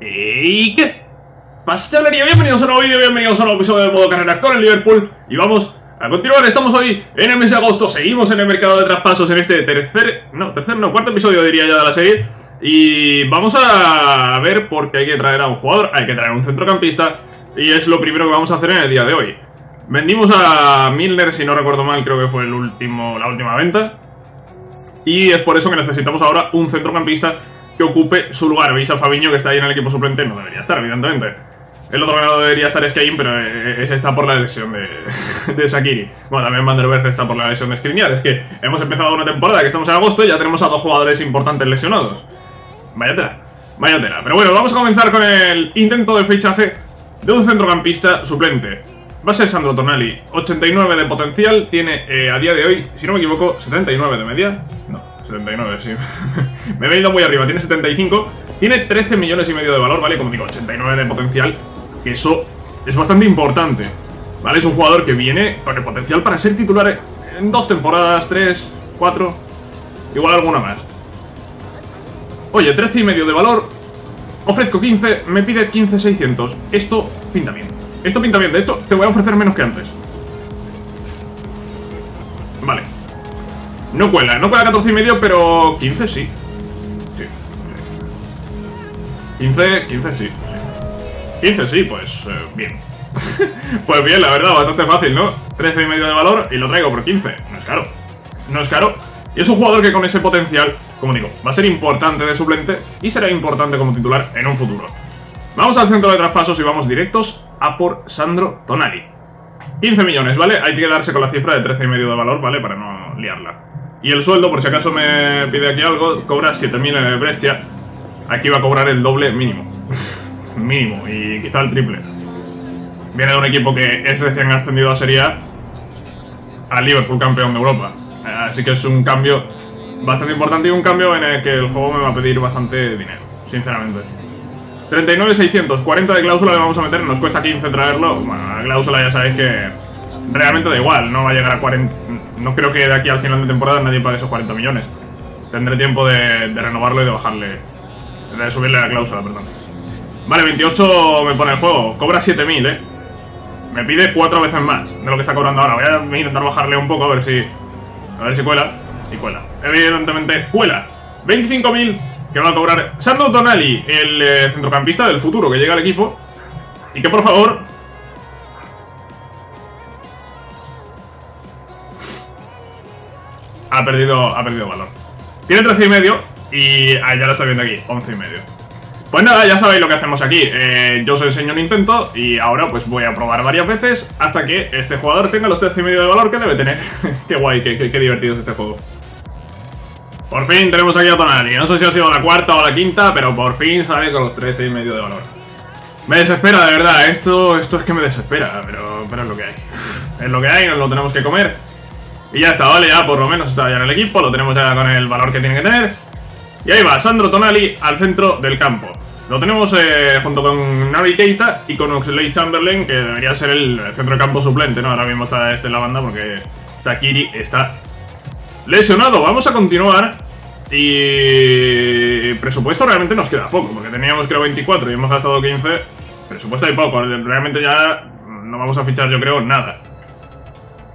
¿Y qué? Pastelería, bienvenidos a un nuevo vídeo, bienvenidos a un nuevo episodio de modo carrera con el Liverpool. Y vamos a continuar, estamos hoy en el mes de agosto, seguimos en el mercado de traspasos en este tercer, no, tercer, no, cuarto episodio diría ya de la serie. Y vamos a ver porque hay que traer a un jugador, hay que traer a un centrocampista Y es lo primero que vamos a hacer en el día de hoy. Vendimos a Milner, si no recuerdo mal, creo que fue el último, la última venta. Y es por eso que necesitamos ahora un centrocampista que ocupe su lugar. Veis a Fabiño que está ahí en el equipo suplente, no debería estar, evidentemente. El otro no debería estar es Kane, pero eh, ese está por la lesión de, de Sakiri. Bueno, también Van der Berg está por la lesión de Skriniar. Es que hemos empezado una temporada que estamos en agosto y ya tenemos a dos jugadores importantes lesionados. Vaya tela, vaya tela. Pero bueno, vamos a comenzar con el intento de fichaje de un centrocampista suplente. Va a ser Sandro Tonali, 89 de potencial, tiene eh, a día de hoy, si no me equivoco, 79 de media. No, 79, sí. Me he venido muy arriba, tiene 75. Tiene 13 millones y medio de valor, ¿vale? Como digo, 89 de potencial. Que eso es bastante importante. ¿Vale? Es un jugador que viene con el potencial para ser titular en dos temporadas, tres, cuatro. Igual alguna más. Oye, 13 y medio de valor. Ofrezco 15, me pide 15,600. Esto pinta bien. Esto pinta bien. De esto te voy a ofrecer menos que antes. No cuela, no cuela 14 y medio, pero 15 sí. Sí. 15, 15 sí, sí. 15 sí, pues eh, bien. pues bien, la verdad, bastante fácil, ¿no? 13 y medio de valor y lo traigo por 15. No es caro. No es caro. Y es un jugador que con ese potencial, como digo, va a ser importante de suplente y será importante como titular en un futuro. Vamos al centro de traspasos y vamos directos a por Sandro Tonali. 15 millones, ¿vale? Hay que quedarse con la cifra de 13 y medio de valor, ¿vale? Para no liarla. Y el sueldo, por si acaso me pide aquí algo, cobra 7.000 en Brescia. Aquí va a cobrar el doble mínimo. mínimo, y quizá el triple. Viene de un equipo que es recién ascendido a Serie A, Liverpool campeón de Europa. Así que es un cambio bastante importante y un cambio en el que el juego me va a pedir bastante dinero, sinceramente. 39.600, 40 de cláusula le vamos a meter, nos cuesta 15 traerlo. Bueno, la cláusula ya sabéis que realmente da igual, no va a llegar a 40... No creo que de aquí al final de temporada nadie pague esos 40 millones. Tendré tiempo de, renovarlo y de bajarle... De subirle la cláusula, perdón. Vale, 28 me pone el juego. Cobra 7000, eh. Me pide cuatro veces más de lo que está cobrando ahora. Voy a intentar bajarle un poco a ver si... A ver si cuela. Y cuela. Evidentemente, cuela. 25.000 que va a cobrar Sandro Tonali, el eh, centrocampista del futuro que llega al equipo. Y que por favor ha perdido, ha perdido valor. Tiene 13 y medio y ah, ya lo estoy viendo aquí, 11 y medio. Pues nada, ya sabéis lo que hacemos aquí. Eh, yo os enseño un intento y ahora pues voy a probar varias veces hasta que este jugador tenga los 13 y medio de valor que debe tener. qué guay, qué, divertido es este juego. Por fin tenemos aquí a Tonali. No sé si ha sido la cuarta o la quinta, pero por fin sale con los 13 y medio de valor. Me desespera, de verdad. Esto, esto es que me desespera, pero, pero es lo que hay. Es lo que hay, nos lo tenemos que comer. Y ya está, vale, ya por lo menos está ya en el equipo, lo tenemos ya con el valor que tiene que tener. Y ahí va, Sandro Tonali al centro del campo. Lo tenemos eh, junto con Navi Keita y con Oxley Chamberlain, que debería ser el centro de campo suplente, ¿no? Ahora mismo está este en la banda porque Takiri está lesionado. Vamos a continuar. Y presupuesto realmente nos queda poco, porque teníamos creo 24 y hemos gastado 15. Presupuesto hay poco, realmente ya no vamos a fichar yo creo nada.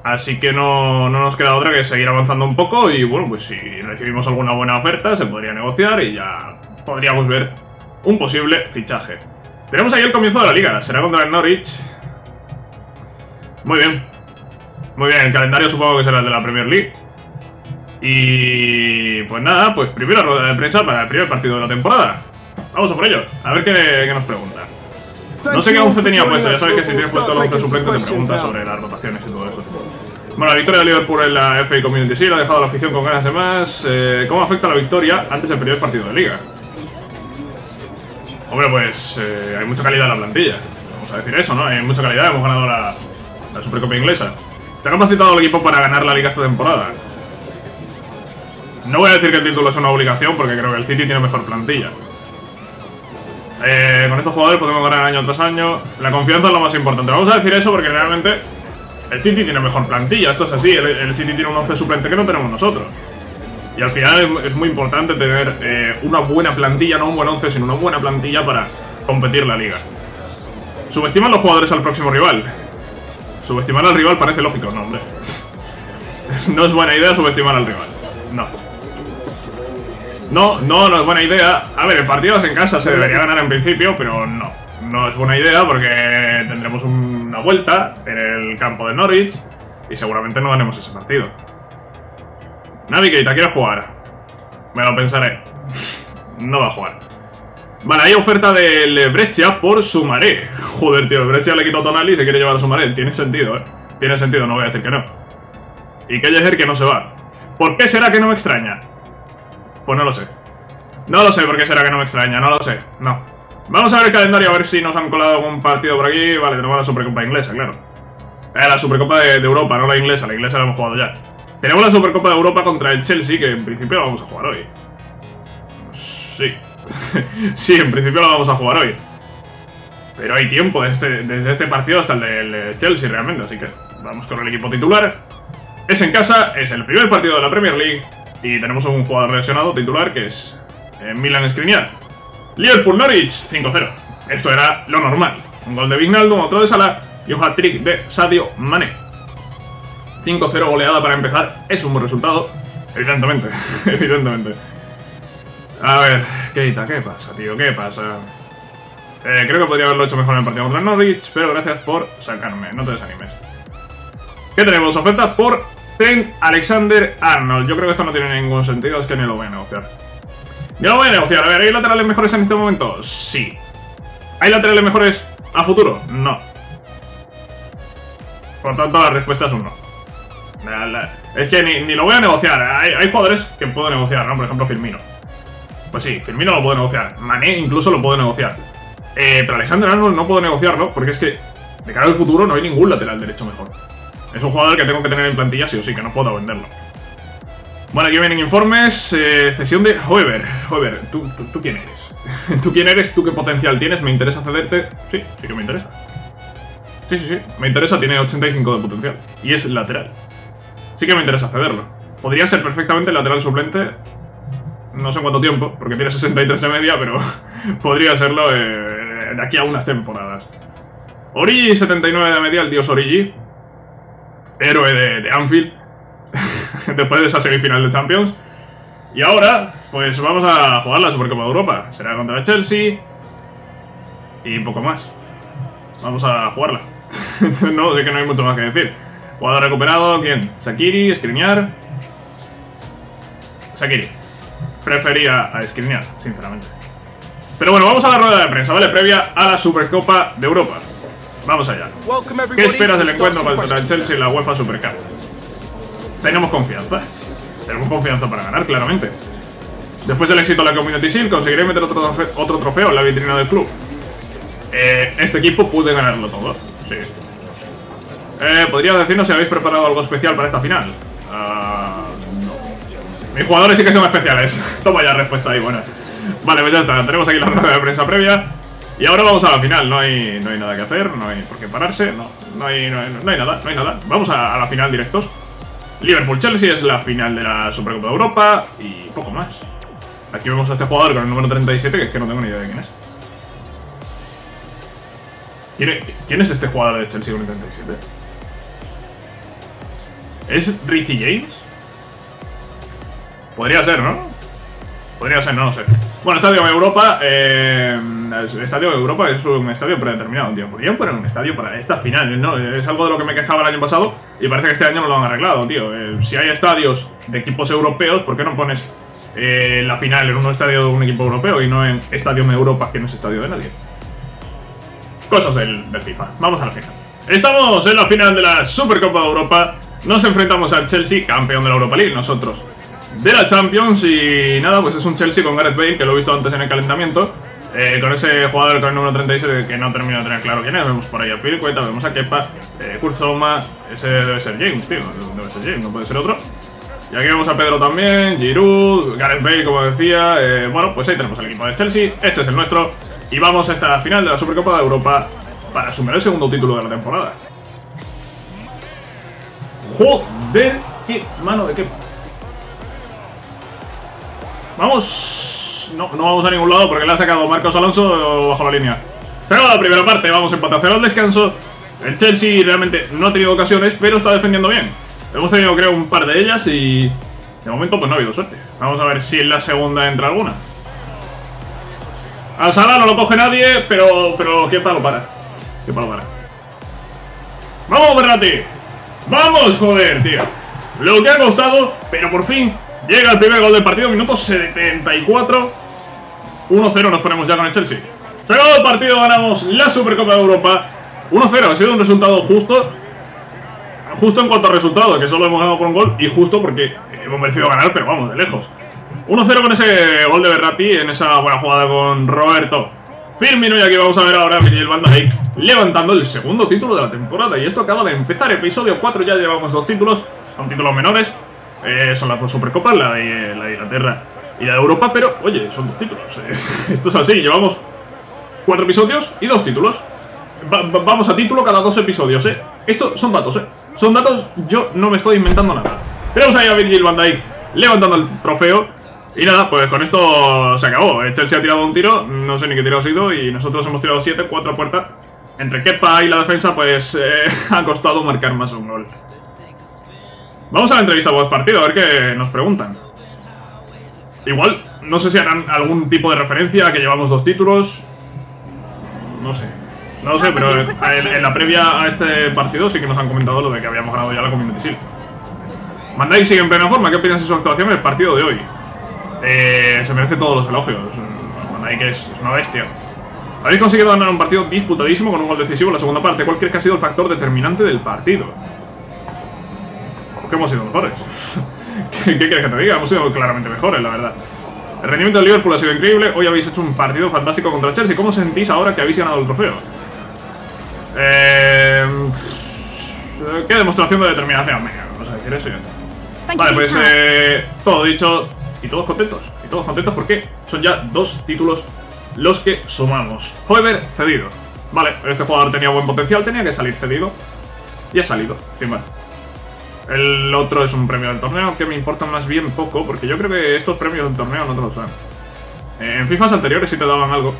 Así que no, no, nos queda otra que seguir avanzando un poco y bueno, pues si recibimos alguna buena oferta se podría negociar y ya podríamos ver un posible fichaje. Tenemos ahí el comienzo de la liga, será contra el Norwich. Muy bien. Muy bien, el calendario supongo que será el de la Premier League. Y pues nada, pues primera rueda de prensa para el primer partido de la temporada. Vamos a por ello, a ver qué, qué nos pregunta. No sé qué 11 tenía puesto, ya sabes que si tienes puesto el 11 suplente te pregunta sobre las rotaciones y todo eso. Bueno, la victoria de Liverpool en la FA Community Shield ha dejado a la afición con ganas de más. Eh, ¿Cómo afecta la victoria antes del primer partido de Liga? Hombre, pues eh, hay mucha calidad en la plantilla. Vamos a decir eso, ¿no? Hay mucha calidad, hemos ganado la, la Supercopa inglesa. ¿Te ha capacitado el equipo para ganar la Liga esta temporada? No voy a decir que el título es una obligación porque creo que el City tiene mejor plantilla. Eh, con estos jugadores podemos ganar año tras año. La confianza es lo más importante. Vamos a decir eso porque realmente el City tiene mejor plantilla. Esto es así. El, City tiene un 11 suplente que no tenemos nosotros. Y al final es, es muy importante tener eh, una buena plantilla, no un buen 11, sino una buena plantilla para competir la liga. Subestiman los jugadores al próximo rival. Subestimar al rival parece lógico, no, hombre. no es buena idea subestimar al rival. No. No, no, no es buena idea. A ver, el partido es en casa, se debería ganar en principio, pero no. No es buena idea porque tendremos una vuelta en el campo de Norwich y seguramente no ganemos ese partido. Navigate, quiero jugar. Me lo pensaré. No va a jugar. Vale, hay oferta del Breccia por Sumaré. Joder, tío, el Breccia le quitó a Tonali y se quiere llevar a Sumaré. Tiene sentido, ¿eh? Tiene sentido, no voy a decir que no. Y que que no se va. ¿Por qué será que no me extraña? Pues no lo sé. No lo sé por qué será que no me extraña, no lo sé. No. Vamos a ver el calendario, a ver si nos han colado algún partido por aquí. Vale, tenemos la Supercopa inglesa, claro. Eh, la Supercopa de, Europa, no la inglesa. La inglesa la hemos jugado ya. Tenemos la Supercopa de Europa contra el Chelsea, que en principio la vamos a jugar hoy. Sí. sí, en principio la vamos a jugar hoy. Pero hay tiempo desde, desde este partido hasta el del Chelsea realmente, así que vamos con el equipo titular. Es en casa, es el primer partido de la Premier League y tenemos un jugador lesionado titular que es eh, Milan Skriniar. Liverpool Norwich 5-0. Esto era lo normal. Un gol de Vignaldo, otro de Salah y un hat-trick de Sadio Mane. 5-0 goleada para empezar es un buen resultado. Evidentemente, evidentemente. A ver, Keita, ¿qué pasa, tío? ¿Qué pasa? Eh, creo que podría haberlo hecho mejor en el partido contra Norwich, pero gracias por sacarme, no te desanimes. ¿Qué tenemos? Oferta por Trent Alexander Arnold. Yo creo que esto no tiene ningún sentido, es que ni lo voy a negociar. Ni lo voy a negociar. A ver, ¿hay laterales mejores en este momento? Sí. ¿Hay laterales mejores a futuro? No. Por tanto, la respuesta es un no. Es que ni, lo voy a negociar. Hay, jugadores que puedo negociar, ¿no? Por ejemplo, Firmino. Pues sí, Firmino lo puedo negociar. Mané incluso lo puedo negociar. Eh, pero Alexander Arnold no puedo negociarlo porque es que de cara al futuro no hay ningún lateral derecho mejor. Es un jugador que tengo que tener en plantilla sí o sí, que no puedo venderlo. Bueno, aquí vienen informes. Eh, cesión de Hoever. Hoever, ¿tú, tú, quién eres? ¿Tú quién eres? ¿Tú qué potencial tienes? ¿Me interesa cederte? Sí, sí que me interesa. Sí, sí, sí. Me interesa, tiene 85 de potencial. Y es lateral sí que me interesa cederlo. Podría ser perfectamente lateral suplente, no sé cuánto tiempo, porque tiene 63 de media, pero podría serlo eh, de aquí a unas temporadas. Origi 79 de media, el dios Origi, héroe de, Anfield, después de esa semifinal de Champions. Y ahora, pues vamos a jugar la Supercopa de Europa. Será contra el Chelsea y poco más. Vamos a jugarla. no, sé que no hay mucho más que decir. Jugador recuperado, ¿quién? Sakiri, Skriniar. Sakiri. Prefería a Skriniar, sinceramente. Pero bueno, vamos a la rueda de prensa, ¿vale? Previa a la Supercopa de Europa. Vamos allá. ¿Qué esperas del encuentro contra el Chelsea y la UEFA Supercup? Tenemos confianza. Tenemos confianza para ganar, claramente. Después del éxito de la Community Shield, conseguiré meter otro otro trofeo en la vitrina del club. Eh, este equipo puede ganarlo todo. Sí, eh, ¿Podrías decirnos si habéis preparado algo especial para esta final? Uh, no. Mis jugadores sí que son especiales. Toma ya respuesta ahí, buena. Vale, pues ya está. Tenemos aquí la rueda de prensa previa. Y ahora vamos a la final. No hay, no hay nada que hacer, no hay por qué pararse. No, no hay, no hay, nada, no hay nada. Vamos a, la final directos. Liverpool-Chelsea es la final de la Supercopa de Europa y poco más. Aquí vemos a este jugador con el número 37, que es que no tengo ni idea de quién es. ¿Quién es, este jugador de Chelsea con el 37? ¿Es Rizzy James? Podría ser, ¿no? Podría ser, no lo sé. Bueno, Estadio de Europa. Eh, estadio de Europa es un estadio predeterminado, tío. Podrían poner un estadio para esta final, ¿no? Es algo de lo que me quejaba el año pasado y parece que este año no lo han arreglado, tío. Eh, si hay estadios de equipos europeos, ¿por qué no pones eh, la final en un estadio de un equipo europeo y no en Estadio Europa, que no es estadio de nadie? Cosas del, del FIFA. Vamos a la final. Estamos en la final de la Supercopa de Europa. Nos enfrentamos al Chelsea, campeón de la Europa League, nosotros de la Champions y nada, pues es un Chelsea con Gareth Bale, que lo he visto antes en el calentamiento, eh, con ese jugador con el número 36 que no termino de tener claro quién es, vemos por ahí a Pilcueta, vemos a Kepa, eh, Kurzoma, ese debe ser James, tío, debe ser James, no puede ser otro. Y aquí vemos a Pedro también, Giroud, Gareth Bale, como decía, eh, bueno, pues ahí tenemos el equipo de Chelsea, este es el nuestro, y vamos a esta final de la Supercopa de Europa para asumir el segundo título de la temporada. Joder, qué mano de qué. Vamos. no, no vamos a ningún lado porque le ha sacado Marcos Alonso bajo la línea. Se la primera parte, vamos a empatar al descanso. El Chelsea realmente no ha tenido ocasiones, pero está defendiendo bien. Hemos tenido, creo, un par de ellas y... De momento, pues no ha habido suerte. Vamos a ver si en la segunda entra alguna. A Sala no lo coge nadie, pero... Pero, ¿qué palo para? ¿Qué palo para? ¡Vamos, Berrati! ¡Vamos, joder, tío! Lo que ha costado, pero por fin llega el primer gol del partido, minuto 74. 1-0 nos ponemos ya con el Chelsea. Segundo el partido, ganamos la Supercopa de Europa. 1-0, ha sido un resultado justo. Justo en cuanto a resultado, que solo hemos ganado por un gol. Y justo porque hemos merecido ganar, pero vamos, de lejos. 1-0 con ese gol de Berratti en esa buena jugada con Roberto. Firmino y aquí vamos a ver ahora a Miguel Van levantando el segundo título de la temporada. Y esto acaba de empezar, episodio 4, ya llevamos dos títulos, son títulos menores. Eh, son las dos Supercopas, la de, la de Inglaterra y la de Europa, pero oye, son dos títulos. esto es así, llevamos cuatro episodios y dos títulos. vamos a título cada dos episodios, ¿eh? Estos son datos, ¿eh? Son datos, yo no me estoy inventando nada. Tenemos ahí a Virgil van Dijk levantando el trofeo. Y nada, pues con esto se acabó. El Chelsea ha tirado un tiro, no sé ni qué tiro ha sido, y nosotros hemos tirado siete, cuatro puertas. Entre Kepa y la defensa, pues eh, ha costado marcar más un gol. Vamos a la entrevista post partido, a ver qué nos preguntan. Igual, no sé si harán algún tipo de referencia a que llevamos dos títulos. No sé. No lo sé, pero en, la previa a este partido sí que nos han comentado lo de que habíamos ganado ya la Community Shield. Mandai sigue en plena forma. ¿Qué opinas de su actuación en el partido de hoy? Eh, se merece todos los elogios. Mandai que es, una bestia. Habéis conseguido ganar un partido disputadísimo con un gol decisivo en la segunda parte. ¿Cuál crees que ha sido el factor determinante del partido? Porque hemos sido mejores. ¿Qué, ¿Qué quieres que te diga? Hemos sido claramente mejores, la verdad. El rendimiento del Liverpool ha sido increíble. Hoy habéis hecho un partido fantástico contra Chelsea. ¿Cómo sentís ahora que habéis ganado el trofeo? Eh, qué demostración de determinación. Venga, vamos a decir eso ya. Vale, pues eh, todo dicho. Y todos contentos. Y todos contentos porque son ya dos títulos los que sumamos. Hoever cedido. Vale, este jugador tenía buen potencial, tenía que salir cedido. Y ha salido, sin más. El otro es un premio del torneo que me importa más bien poco, porque yo creo que estos premios del torneo no te los dan. En FIFAs anteriores sí te daban algo.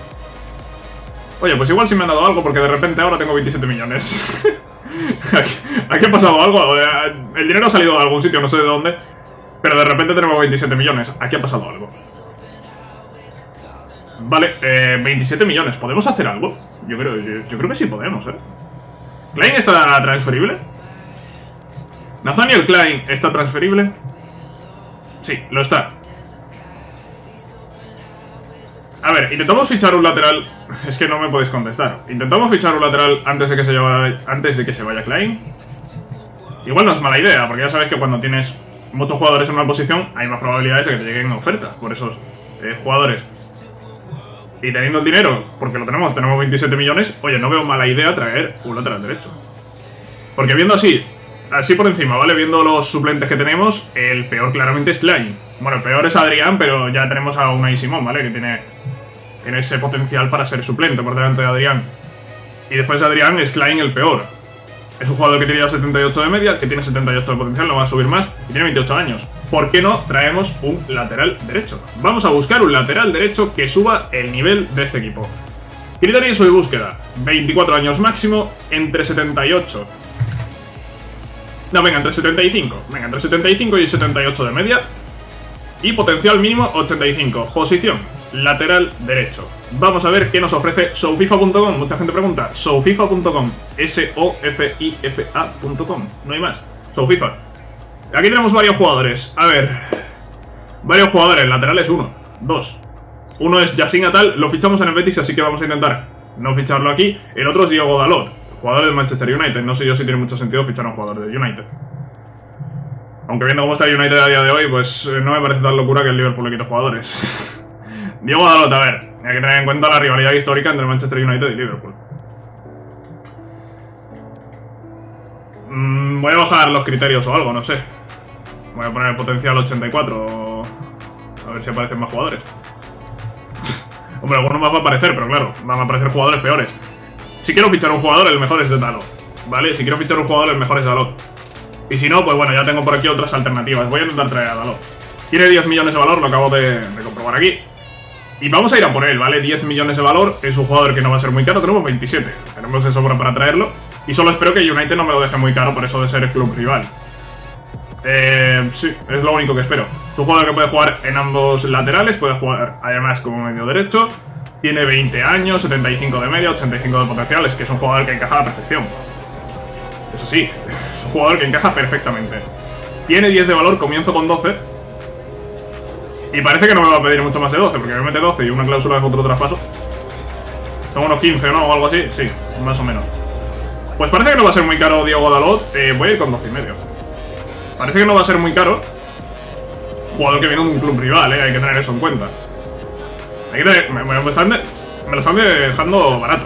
Oye, pues igual sí me han dado algo, porque de repente ahora tengo 27 millones. Aquí ha pasado algo. El dinero ha salido de algún sitio, no sé de dónde. Pero de repente tenemos 27 millones. Aquí ha pasado algo. Vale, eh, 27 millones. ¿Podemos hacer algo? Yo creo, yo creo que sí podemos, ¿eh? ¿Klein está transferible? ¿Nathaniel Klein está transferible? Sí, lo está. A ver, intentamos fichar un lateral... Es que no me podéis contestar. Intentamos fichar un lateral antes de que se, vaya, antes de que se vaya Klein. Igual no es mala idea, porque ya sabes que cuando tienes muchos jugadores en una posición hay más probabilidades de que te lleguen ofertas por esos eh, jugadores. Y teniendo el dinero, porque lo tenemos, tenemos 27 millones, oye, no veo mala idea traer un lateral derecho. Porque viendo así, así por encima, ¿vale? Viendo los suplentes que tenemos, el peor claramente es Klein. Bueno, el peor es Adrián, pero ya tenemos a Unai Simón, ¿vale? Que tiene, tiene ese potencial para ser suplente por delante de Adrián. Y después de Adrián es Klein el peor. Es un jugador que tiene ya 78 de media, que tiene 78 de potencial, no va a subir más, y tiene 28 años. ¿Por qué no traemos un lateral derecho? Vamos a buscar un lateral derecho que suba el nivel de este equipo. Criterio de búsqueda, 24 años máximo, entre 78 no, venga, entre 75. Venga, entre 75 y 78 de media. Y potencial mínimo 85. Posición, lateral derecho. Vamos a ver qué nos ofrece sofifa.com. Mucha gente pregunta. sofifa.com. S-O-F-I-F-A.com. No hay más. Sofifa. Aquí tenemos varios jugadores. A ver. Varios jugadores. Laterales uno. Dos. Uno es Yasin Atal. Lo fichamos en el Betis, así que vamos a intentar no ficharlo aquí. El otro es Diego Dalot jugador del Manchester United. No sé yo si tiene mucho sentido fichar a un jugador del United. Aunque viendo cómo está el United a día de hoy, pues eh, no me parece tan locura que el Liverpool le quite jugadores. Diego Dalot, a ver, hay que tener en cuenta la rivalidad histórica entre Manchester United y Liverpool. Mm, voy a bajar los criterios o algo, no sé. Voy a poner el potencial 84 a ver si aparecen más jugadores. Hombre, algunos más va a aparecer, pero claro, van a aparecer jugadores peores. Si quiero fichar un jugador, el mejor es de Dalot. ¿Vale? Si quiero fichar un jugador, el mejor es Dalot. Y si no, pues bueno, ya tengo por aquí otras alternativas. Voy a intentar traer a Dalot. Tiene 10 millones de valor, lo acabo de, comprobar aquí. Y vamos a ir a por él, ¿vale? 10 millones de valor, es un jugador que no va a ser muy caro, tenemos 27. Tenemos eso para traerlo. Y solo espero que United no me lo deje muy caro por eso de ser club rival. Eh, sí, es lo único que espero. Es un jugador que puede jugar en ambos laterales, puede jugar además como medio derecho. Tiene 20 años, 75 de media, 85 de potencial, es que es un jugador que encaja a la perfección. Eso sí, es un jugador que encaja perfectamente. Tiene 10 de valor, comienzo con 12. Y parece que no me va a pedir mucho más de 12, porque me mete 12 y una cláusula de otro traspaso. Son unos 15, ¿no? O algo así. Sí, más o menos. Pues parece que no va a ser muy caro Diego Dalot. Eh, voy a ir con 12 y medio. Parece que no va a ser muy caro. Jugador que viene de un club rival, ¿eh? Hay que tener eso en cuenta. Me, me, lo están dejando barato.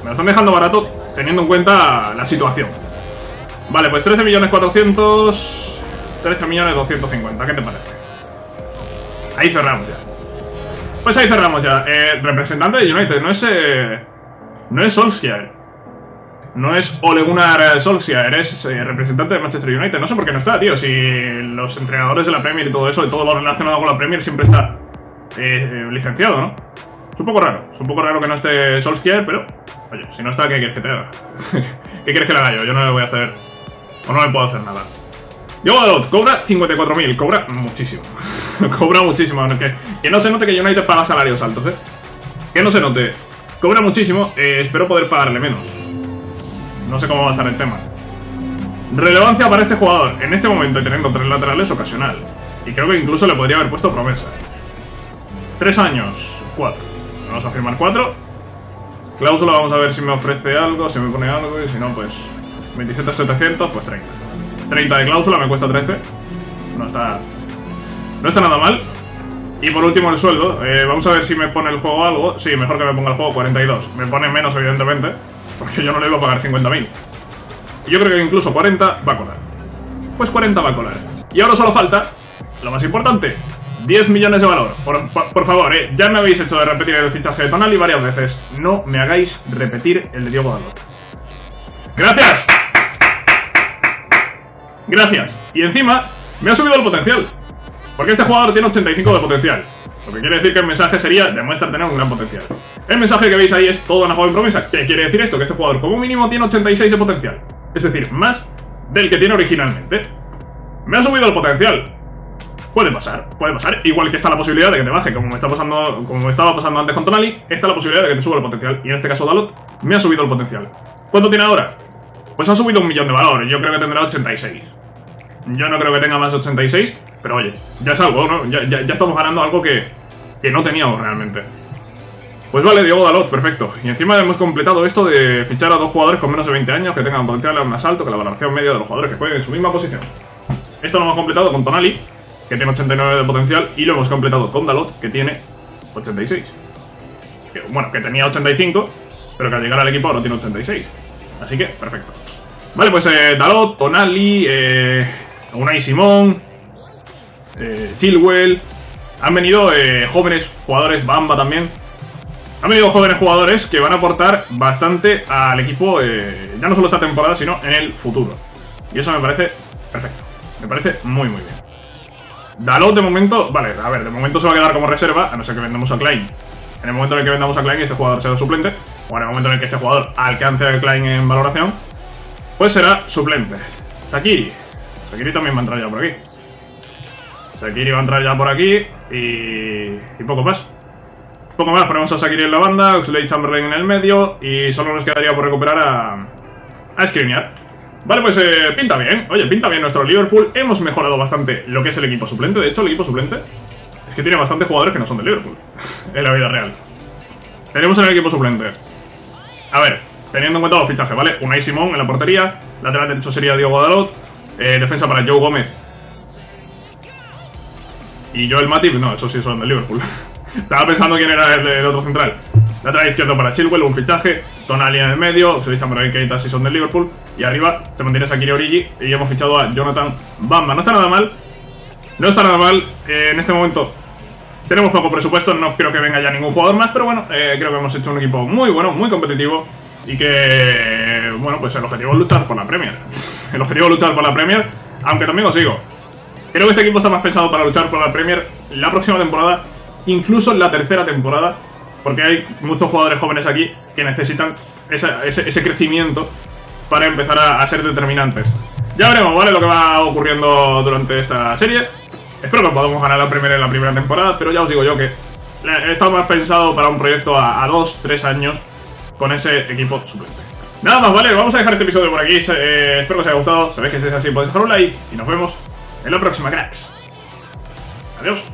Me lo están dejando barato teniendo en cuenta la situación. Vale, pues 13 millones 400... 13 millones 250, ¿qué te parece? Ahí cerramos ya. Pues ahí cerramos ya. Eh, representante de United, no es... Eh, no es Solskjaer. No es Ole Gunnar Solskjaer, eres eh, representante de Manchester United. No sé por qué no está, tío. Si los entrenadores de la Premier y todo eso, y todo lo relacionado con la Premier siempre está eh, licenciado, ¿no? Es un poco raro. Es un poco raro que no esté Solskjaer, pero... Oye, si no está, ¿qué quieres que te haga? ¿Qué quieres que le haga yo? Yo no le voy a hacer... O no le puedo hacer nada. Dalot, cobra 54.000. Cobra muchísimo. cobra muchísimo. Que, que no se note que United paga salarios altos, ¿eh? Que no se note. Cobra muchísimo. Eh, espero poder pagarle menos. No sé cómo va a estar el tema. Relevancia para este jugador. En este momento, teniendo tres laterales, ocasional. Y creo que incluso le podría haber puesto promesa. Tres años. Cuatro. Vamos a firmar cuatro. Cláusula, vamos a ver si me ofrece algo, si me pone algo, y si no, pues... 27.700, pues 30. 30 de cláusula, me cuesta 13. No está... No está nada mal. Y por último el sueldo. Eh, vamos a ver si me pone el juego algo. Sí, mejor que me ponga el juego 42. Me pone menos, evidentemente. Porque yo no le iba a pagar 50.000. Y yo creo que incluso 40 va a colar. Pues 40 va a colar. Y ahora solo falta, lo más importante, 10 millones de valor. Por, favor, eh, ya me habéis hecho de repetir el fichaje de Tonali varias veces. No me hagáis repetir el de Diego Dalot. ¡Gracias! Gracias. Y encima, me ha subido el potencial. Porque este jugador tiene 85 de potencial. Lo que quiere decir que el mensaje sería demuestra tener un gran potencial. El mensaje que veis ahí es toda una joven promesa. ¿Qué quiere decir esto? Que este jugador como mínimo tiene 86 de potencial. Es decir, más del que tiene originalmente. Me ha subido el potencial. Puede pasar, puede pasar. Igual que está la posibilidad de que te baje, como me, está pasando, como me estaba pasando antes con Tonali, está la posibilidad de que te suba el potencial. Y en este caso Dalot me ha subido el potencial. ¿Cuánto tiene ahora? Pues ha subido un millón de valor. Yo creo que tendrá 86. Yo no creo que tenga más de 86, pero oye, ya es algo, ¿no? Ya, estamos ganando algo que, que no teníamos realmente. Pues vale, Diego Dalot, perfecto. Y encima hemos completado esto de fichar a dos jugadores con menos de 20 años que tengan potencial más alto que la valoración media de los jugadores que jueguen en su misma posición. Esto lo hemos completado con Tonali, que tiene 89 de potencial, y lo hemos completado con Dalot, que tiene 86. bueno, que tenía 85, pero que al llegar al equipo ahora tiene 86. Así que, perfecto. Vale, pues eh, Dalot, Tonali, eh, Unai Simón, eh, Chilwell. Han venido eh, jóvenes jugadores, Bamba también. Han venido jóvenes jugadores que van a aportar bastante al equipo, ya no solo esta temporada, sino en el futuro. Y eso me parece perfecto. Me parece muy, muy bien. Dalot de momento, vale, a ver, de momento se va a quedar como reserva, a no ser que vendamos a Klein. En el momento en el que vendamos a Klein y este jugador sea suplente, o en el momento en el que este jugador alcance a Klein en valoración, pues será suplente. Sakiri. Sakiri también va a entrar ya por aquí. Sakiri va a entrar ya por aquí y, y poco más. Poco más, ponemos a Sakiri en la banda, Oxlade Chamberlain en el medio y solo nos quedaría por recuperar a, a Skriniar. Vale, pues eh, pinta bien. Oye, pinta bien nuestro Liverpool. Hemos mejorado bastante lo que es el equipo suplente. De hecho, el equipo suplente es que tiene bastantes jugadores que no son de Liverpool en la vida real. Tenemos en el equipo suplente. A ver, teniendo en cuenta los fichajes, ¿vale? Unai Simón en la portería. Lateral derecho sería Diego Dalot. Eh, defensa para Joe Gómez. Y Joel Matip, no, esos sí son de Liverpool. Estaba pensando quién era el, otro central. Lateral izquierdo para Chilwell, un fichaje. Tonali en el medio. Por ahí que si son de Liverpool. Y arriba se mantiene Sakiri Origi. Y hemos fichado a Jonathan Bamba. No está nada mal. No está nada mal. Eh, en este momento tenemos poco presupuesto. No creo que venga ya ningún jugador más. Pero bueno, eh, creo que hemos hecho un equipo muy bueno, muy competitivo. Y que, bueno, pues el objetivo es luchar por la Premier. el objetivo es luchar por la Premier. Aunque también os digo, creo que este equipo está más pensado para luchar por la Premier la próxima temporada incluso la tercera temporada, porque hay muchos jugadores jóvenes aquí que necesitan ese, crecimiento para empezar a, ser determinantes. Ya veremos, ¿vale? Lo que va ocurriendo durante esta serie. Espero que podamos ganar la primera en la primera temporada, pero ya os digo yo que está más pensado para un proyecto a 2-3 años con ese equipo suplente. Nada más, ¿vale? Vamos a dejar este episodio por aquí. Eh, espero que os haya gustado. Sabéis que si es así podéis dejar un like y nos vemos en la próxima, cracks. Adiós.